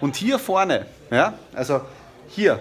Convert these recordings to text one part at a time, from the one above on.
Und hier vorne, ja, also hier,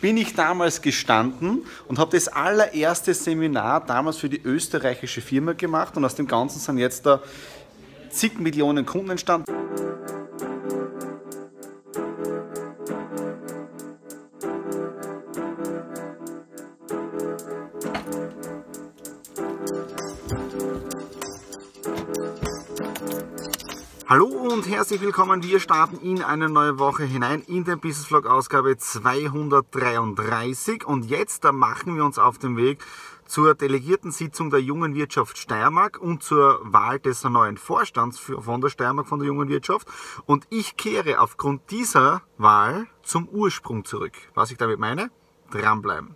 bin ich damals gestanden und habe das allererste Seminar damals für die österreichische Firma gemacht und aus dem Ganzen sind jetzt da zig Millionen Kunden entstanden. Hallo und herzlich willkommen. Wir starten in eine neue Woche hinein in den Business Vlog Ausgabe 233 und jetzt da machen wir uns auf den Weg zur delegierten Sitzung der Jungen Wirtschaft Steiermark und zur Wahl des neuen Vorstands von der Steiermark von der Jungen Wirtschaft und ich kehre aufgrund dieser Wahl zum Ursprung zurück. Was ich damit meine? Dranbleiben.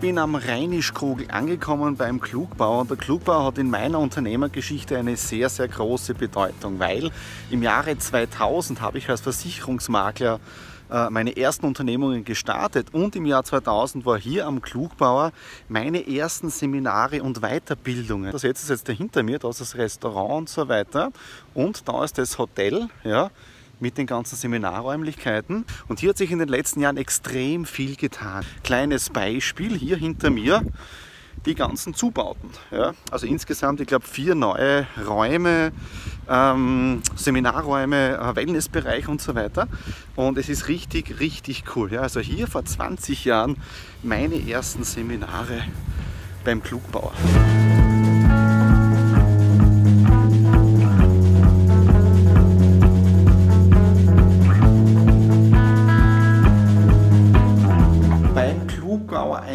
Bin am Rheinischkogel angekommen beim Klugbauer der Klugbauer hat in meiner Unternehmergeschichte eine sehr, sehr große Bedeutung, weil im Jahre 2000 habe ich als Versicherungsmakler äh, meine ersten Unternehmungen gestartet und im Jahr 2000 war hier am Klugbauer meine ersten Seminare und Weiterbildungen. Das jetzt ist jetzt hinter mir, da ist das Restaurant und so weiter und da ist das Hotel, ja, mit den ganzen Seminarräumlichkeiten. Und hier hat sich in den letzten Jahren extrem viel getan. Kleines Beispiel hier hinter mir, die ganzen Zubauten. Ja, also insgesamt, ich glaube, vier neue Räume, ähm, Seminarräume, äh, Wellnessbereich und so weiter. Und es ist richtig, richtig cool. Ja, also hier vor 20 Jahren meine ersten Seminare beim Klugbauer.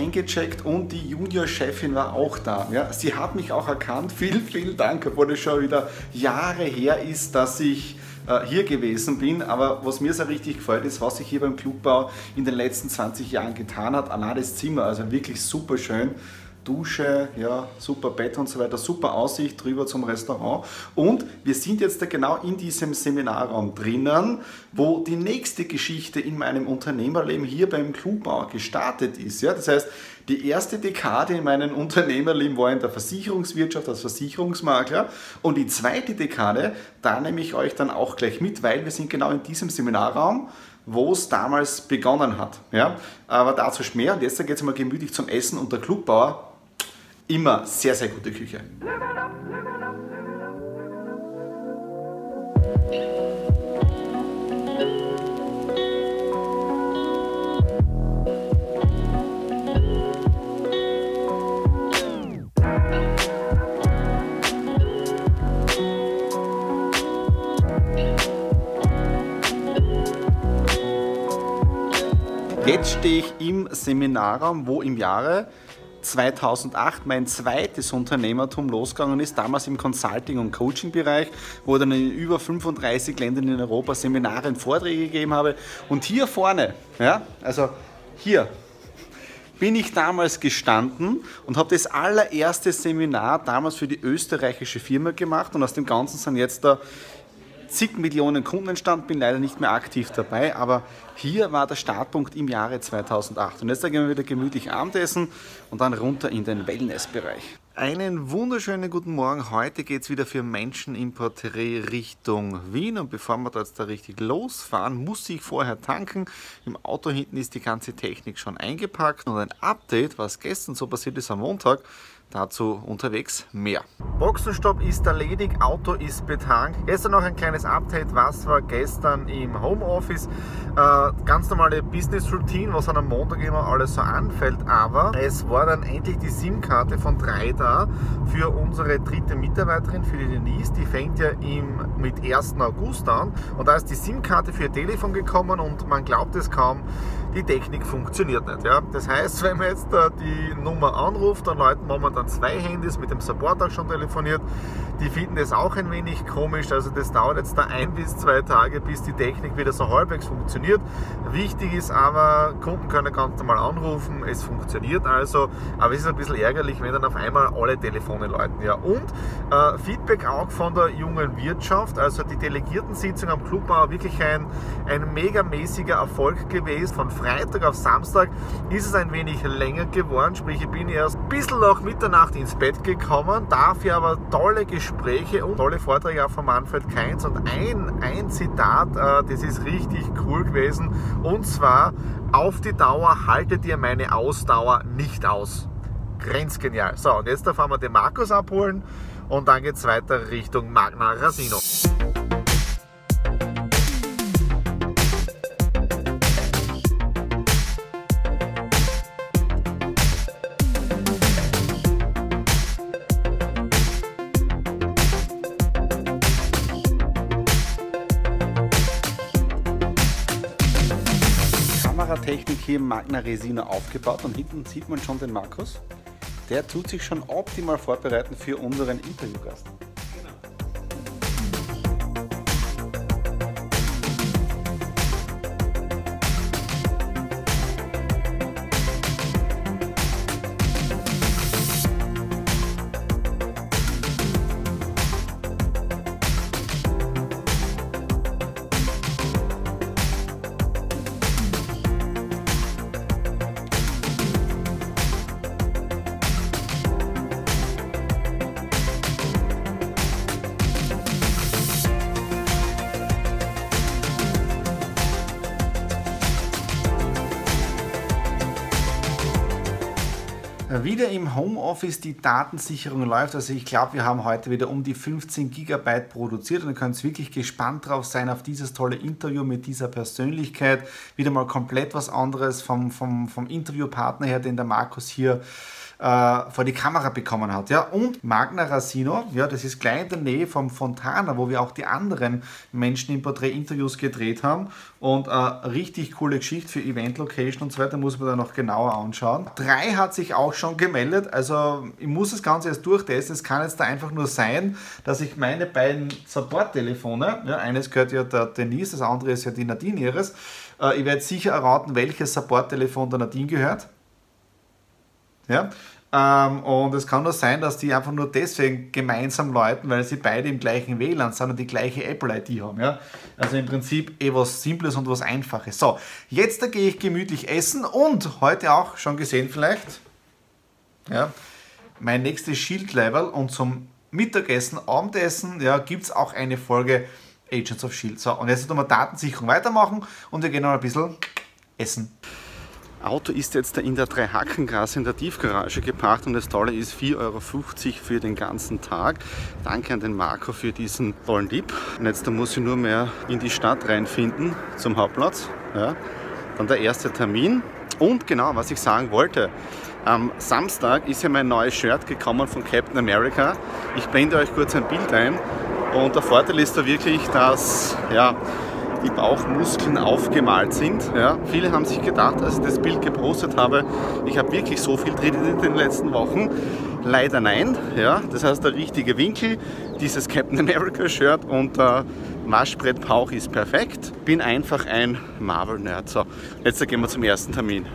Eingecheckt und die Junior-Chefin war auch da. Ja, sie hat mich auch erkannt. Vielen, vielen Dank, obwohl es schon wieder Jahre her ist, dass ich äh, hier gewesen bin. Aber was mir sehr richtig gefällt, ist, was sich hier beim Clubbau in den letzten 20 Jahren getan hat. Allein das Zimmer, also wirklich super schön. Dusche, ja, super Bett und so weiter, super Aussicht drüber zum Restaurant. Und wir sind jetzt da genau in diesem Seminarraum drinnen, wo die nächste Geschichte in meinem Unternehmerleben hier beim Klugbauer gestartet ist. Ja, das heißt, die erste Dekade in meinem Unternehmerleben war in der Versicherungswirtschaft als Versicherungsmakler und die zweite Dekade, da nehme ich euch dann auch gleich mit, weil wir sind genau in diesem Seminarraum wo es damals begonnen hat. Ja? Aber dazu mehr und jetzt geht es mal gemütlich zum Essen und der Clubbauer Immer sehr, sehr gute Küche. Jetzt stehe ich im Seminarraum, wo im Jahre 2008 mein zweites Unternehmertum losgegangen ist, damals im Consulting- und Coaching-Bereich, wo ich dann in über 35 Ländern in Europa Seminare und Vorträge gegeben habe. Und hier vorne, ja, also hier, bin ich damals gestanden und habe das allererste Seminar damals für die österreichische Firma gemacht und aus dem Ganzen sind jetzt da zig Millionen Kunden entstanden, bin leider nicht mehr aktiv dabei, aber hier war der Startpunkt im Jahre 2008. Und jetzt gehen wir wieder gemütlich Abendessen und dann runter in den Wellnessbereich. Einen wunderschönen guten Morgen. Heute geht es wieder für Menschen im Porträt Richtung Wien. Und bevor wir da jetzt da richtig losfahren, muss ich vorher tanken. Im Auto hinten ist die ganze Technik schon eingepackt. Und ein Update, was gestern so passiert ist am Montag, Dazu unterwegs mehr. Boxenstopp ist erledigt, Auto ist betankt. Gestern noch ein kleines Update, was war gestern im Homeoffice. Äh, ganz normale Business Routine, was am Montag immer alles so anfällt, aber es war dann endlich die SIM-Karte von 3 da für unsere dritte Mitarbeiterin, für die Denise. Die fängt ja im, mit 1. August an und da ist die SIM-Karte für ihr Telefon gekommen und man glaubt es kaum, die Technik funktioniert nicht. Ja? Das heißt, wenn man jetzt äh, die Nummer anruft, dann läuten momentan zwei Handys mit dem Support auch schon telefoniert. Die finden das auch ein wenig komisch, also das dauert jetzt da ein bis zwei Tage, bis die Technik wieder so halbwegs funktioniert. Wichtig ist aber, Kunden können ganz normal anrufen, es funktioniert also, aber es ist ein bisschen ärgerlich, wenn dann auf einmal alle Telefone läuten. Ja. Und äh, Feedback auch von der jungen Wirtschaft, also die Delegiertensitzung am Club war wirklich ein, ein megamäßiger Erfolg gewesen. Von Freitag auf Samstag ist es ein wenig länger geworden, sprich ich bin erst ein bisschen nach Mitternacht ins Bett gekommen, dafür aber tolle Gespräche und tolle Vorträge auch von Manfred Keinz und ein, ein Zitat, äh, das ist richtig cool gewesen und zwar auf die Dauer haltet ihr meine Ausdauer nicht aus. Grenzgenial. So, und jetzt fahren wir den Markus abholen und dann geht es weiter Richtung Magna Rasino. Im Magna Resina aufgebaut und hinten sieht man schon den Markus. Der tut sich schon optimal vorbereiten für unseren Interviewgast. Wieder im Homeoffice die Datensicherung läuft. Also ich glaube, wir haben heute wieder um die 15 Gigabyte produziert und ihr könnt wirklich gespannt drauf sein auf dieses tolle Interview mit dieser Persönlichkeit. Wieder mal komplett was anderes vom, vom, vom Interviewpartner her, den der Markus hier äh, vor die Kamera bekommen hat. Ja? Und Magna Rasino, ja, das ist gleich in der Nähe vom Fontana, wo wir auch die anderen Menschen im Porträt-Interviews gedreht haben. Und äh, richtig coole Geschichte für Event-Location und so weiter, muss man da noch genauer anschauen. Drei hat sich auch schon gemeldet, also ich muss das Ganze erst durchtesten. Es kann jetzt da einfach nur sein, dass ich meine beiden Support-Telefone, ja, eines gehört ja der Denise, das andere ist ja die Nadine ihres, äh, ich werde sicher erraten, welches Support-Telefon der Nadine gehört. Ja? Ähm, und es kann nur sein, dass die einfach nur deswegen gemeinsam läuten, weil sie beide im gleichen WLAN sind und die gleiche Apple-ID haben. Ja? Also im Prinzip eh was Simples und was Einfaches. So, jetzt da gehe ich gemütlich essen und heute auch schon gesehen vielleicht, ja, mein nächstes Shield-Level und zum Mittagessen, Abendessen ja, gibt es auch eine Folge Agents of Shield. So, und jetzt tun wir Datensicherung weitermachen und wir gehen noch ein bisschen essen. Auto ist jetzt in der Dreihackengasse in der Tiefgarage geparkt und das Tolle ist 4,50 Euro für den ganzen Tag. Danke an den Marco für diesen tollen Tipp. Und jetzt muss ich nur mehr in die Stadt reinfinden zum Hauptplatz. Ja. Dann der erste Termin. Und genau, was ich sagen wollte, am Samstag ist ja mein neues Shirt gekommen von Captain America. Ich blende euch kurz ein Bild ein. Und der Vorteil ist da wirklich, dass ja, die Bauchmuskeln aufgemalt sind. Ja, viele haben sich gedacht, als ich das Bild gepostet habe, ich habe wirklich so viel trainiert in den letzten Wochen. Leider nein. Ja, das heißt, der richtige Winkel, dieses Captain America Shirt und der Waschbrettpauch ist perfekt. Bin einfach ein Marvel-Nerd. So, jetzt gehen wir zum ersten Termin.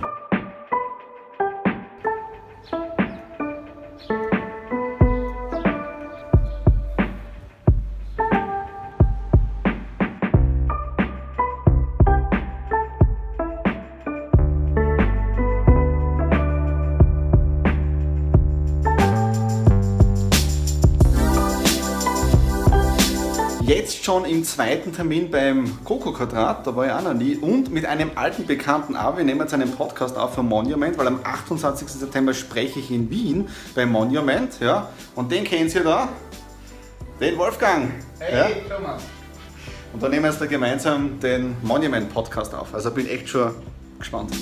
Schon im zweiten Termin beim Coco Quadrat, da war ich auch noch nie, und mit einem alten Bekannten auch. Wir nehmen jetzt einen Podcast auf für Monument, weil am 28. September spreche ich in Wien beim Monument. Ja, und den kennen Sie da, den Wolfgang. Hey, ja? Thomas. Und da nehmen wir jetzt da gemeinsam den Monument Podcast auf. Also bin echt schon gespannt.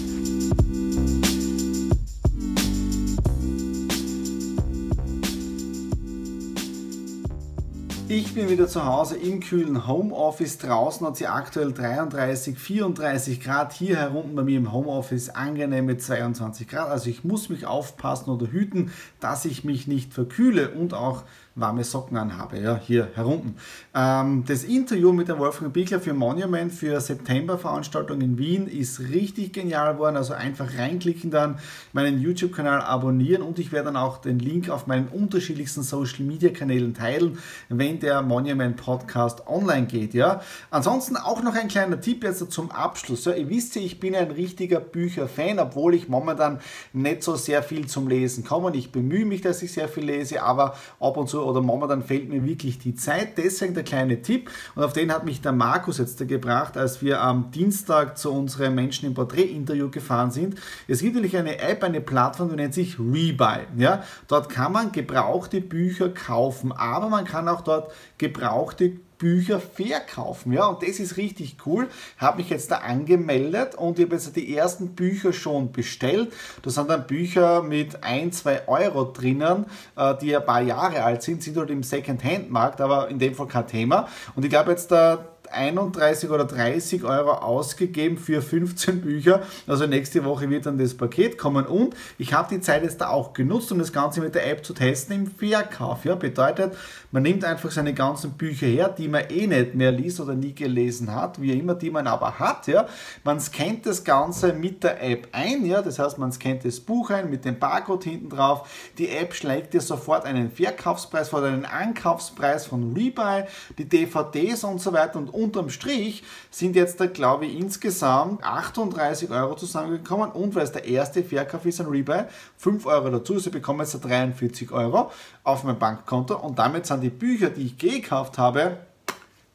Ich bin wieder zu Hause im kühlen Homeoffice. Draußen hat sie aktuell 33, 34 Grad. Hier herunten bei mir im Homeoffice angenehme 22 Grad. Also ich muss mich aufpassen oder hüten, dass ich mich nicht verkühle und auch warme Socken anhabe, ja, hier herunten. Ähm, das Interview mit dem Wolfgang Bichler für Monument für September-Veranstaltung in Wien ist richtig genial geworden, also einfach reinklicken dann, meinen YouTube-Kanal abonnieren und ich werde dann auch den Link auf meinen unterschiedlichsten Social-Media-Kanälen teilen, wenn der Monument Podcast online geht, ja. Ansonsten auch noch ein kleiner Tipp jetzt zum Abschluss, ja. Ihr wisst ja, ich bin ein richtiger Bücher-Fan, obwohl ich momentan nicht so sehr viel zum Lesen komme und ich bemühe mich, dass ich sehr viel lese, aber ab und zu oder momentan fehlt mir wirklich die Zeit. Deswegen der kleine Tipp und auf den hat mich der Markus jetzt gebracht, als wir am Dienstag zu unserem Menschen im Porträt-Interview gefahren sind. Es gibt nämlich eine App, eine Plattform, die nennt sich Rebuy. Ja? Dort kann man gebrauchte Bücher kaufen, aber man kann auch dort gebrauchte Bücher verkaufen. Ja, und das ist richtig cool. Habe mich jetzt da angemeldet und ich habe jetzt die ersten Bücher schon bestellt. Da sind dann Bücher mit 1, 2 Euro drinnen, äh, die ein paar Jahre alt sind, sind halt im Second-Hand-Markt, aber in dem Fall kein Thema. Und ich glaube jetzt da 31 oder 30 Euro ausgegeben für 15 Bücher. Also nächste Woche wird dann das Paket kommen und ich habe die Zeit jetzt da auch genutzt, um das Ganze mit der App zu testen im Verkauf. Ja, bedeutet, man nimmt einfach seine ganzen Bücher her, die man eh nicht mehr liest oder nie gelesen hat, wie immer, die man aber hat. Ja, man scannt das Ganze mit der App ein. Ja, das heißt, man scannt das Buch ein mit dem Barcode hinten drauf. Die App schlägt dir sofort einen Verkaufspreis oder einen Ankaufspreis von Rebuy, die DVDs und so weiter und unterm Strich sind jetzt da, glaube ich, insgesamt 38 Euro zusammengekommen und weil es der erste Verkauf ist an Rebuy, 5 Euro dazu, sie bekommen jetzt 43 Euro auf mein Bankkonto und damit sind die Bücher, die ich gekauft habe,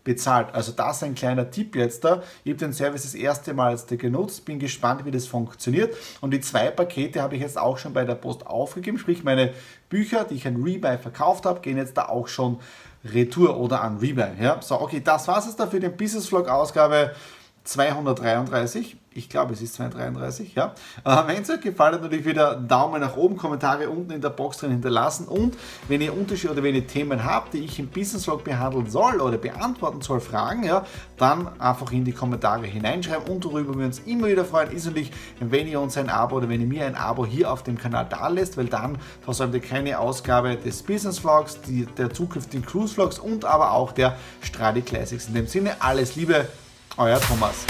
bezahlt. Also das ein kleiner Tipp jetzt da. Ich habe den Service das erste Mal jetzt genutzt, bin gespannt, wie das funktioniert. Und die zwei Pakete habe ich jetzt auch schon bei der Post aufgegeben, sprich meine Bücher, die ich an Rebuy verkauft habe, gehen jetzt da auch schon retour oder an Rebuy. Ja? So, okay, das war es da für den Business Vlog Ausgabe 233 ich glaube, es ist 233, ja. Wenn es euch gefallen hat, natürlich wieder Daumen nach oben, Kommentare unten in der Box drin hinterlassen und wenn ihr Unterschiede oder wenn ihr Themen habt, die ich im Business Vlog behandeln soll oder beantworten soll, Fragen, ja, dann einfach in die Kommentare hineinschreiben und worüber wir uns immer wieder freuen, ist natürlich, wenn ihr uns ein Abo oder wenn ihr mir ein Abo hier auf dem Kanal da lässt, weil dann versäumt ihr keine Ausgabe des Business Vlogs, die, der zukünftigen Cruise Vlogs und aber auch der Stradi Classics. In dem Sinne, alles Liebe, euer Thomas.